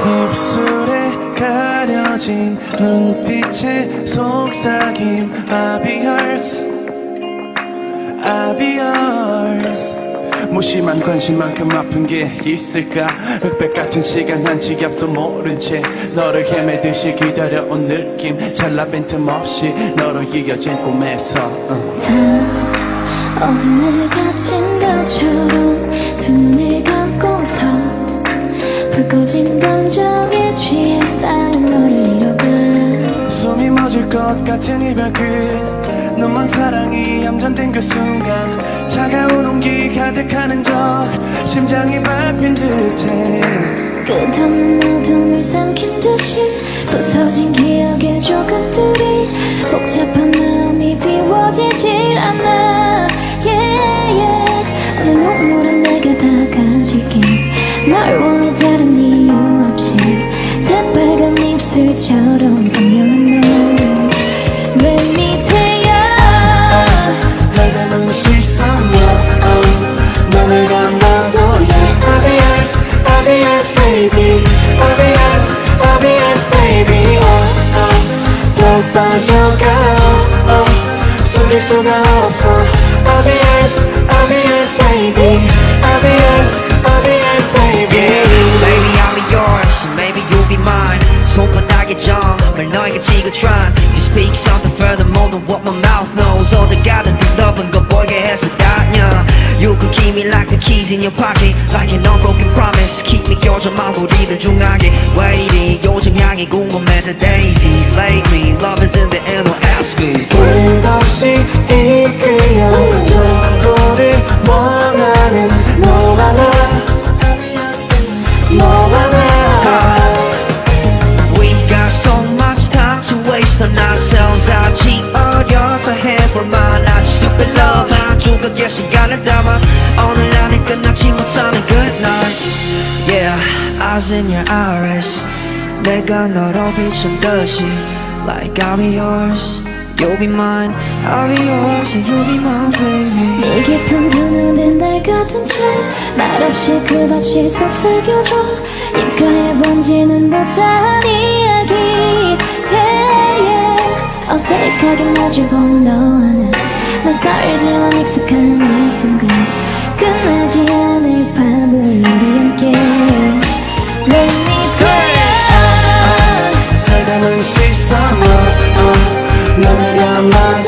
입술에 가려진 눈빛의 속삭임 be yours 무심한 관심만큼 아픈 게 있을까? 흑백 같은 시간 한 지갑도 모른 채 너를 헤매듯이 기다려온 느낌. 찰나 빈틈 없이 너로 이어진 꿈에서 어. 다 어둠에 갇힌 것처럼 두 눈을 꺼진 감정에 취해 나는 너를 잃어가 숨이 멎을 것 같은 이별 끝 눈먼 사랑이 얌전된 그 순간 차가운 온기 가득하는 적 심장이 밟힌 듯해. 끝없는 어둠을 삼킨 듯이 부서진 기억의 조각들 입술처럼 선명한 너내 밑에야 날 닮은 시선으로 눈을 감아도 yeah I'll be yours, I'll be yours baby I'll be yours, I'll be yours baby oh, oh. 더 빠져가 oh. 숨길 수가 없어 너에게 지그트란 You speak something further more than what my mouth knows 어딜 가든 네 loving 거 보이게 해서 다녀 You could keep me like the keys in your pocket Like an unbroken promise Keep me 껴져만 우리들 중하게 왜 이리 요즘 향이 궁금해져 Daisies lately Love is in the air no ask me 끝없이 한 조각의 시간을 담아 오늘 안에 끝나지 못하는 good night Yeah, eyes in your iris 내가 너로 비춘 듯이 Like I'll be yours You'll be mine I'll be yours and you'll be mine baby 네 깊은 두 눈에 날 가둔 채 말없이 끝없이 속삭여줘 입가에 번지는 못다한 이야기 yeah, yeah. 어색하게 마주본 너와 나 낯설지만 익숙한 이 순간 끝나지 않을 밤을 우리 함께. 내 밑에야 날 닮은 시선으로 눈을 감아